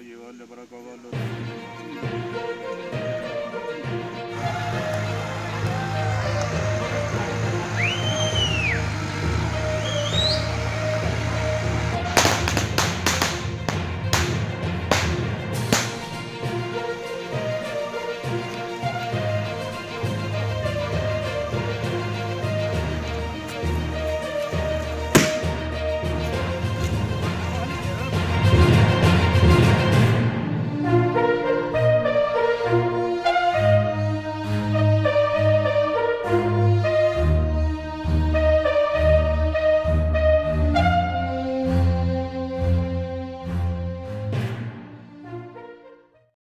llevarle para acabarlo.